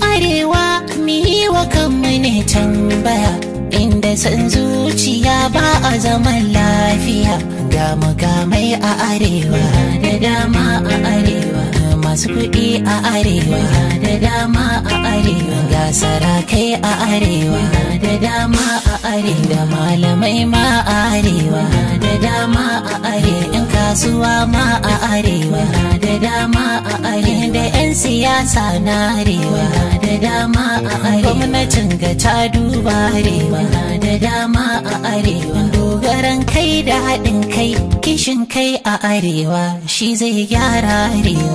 arewa mu yi wa kanmu ne tambaya. Inda san zuciya ba a zaman lafiya. Ga mukamai a arewa. Da dama a arewa. Masu kuɗi a arewa. Da dama a arewa. Ga sarakai a arewa. Da dama a arewa. Da malamai ma a arewa. Da dama a arewa. In kasuwa ma a arewa. 'Yan siyasa na arewa da dama a arewa. Gwamnatin ga ta duba arewa da dama a arewa. Dogaran kai da haɗin kai kishin kai a arewa shi zai gyara arewa.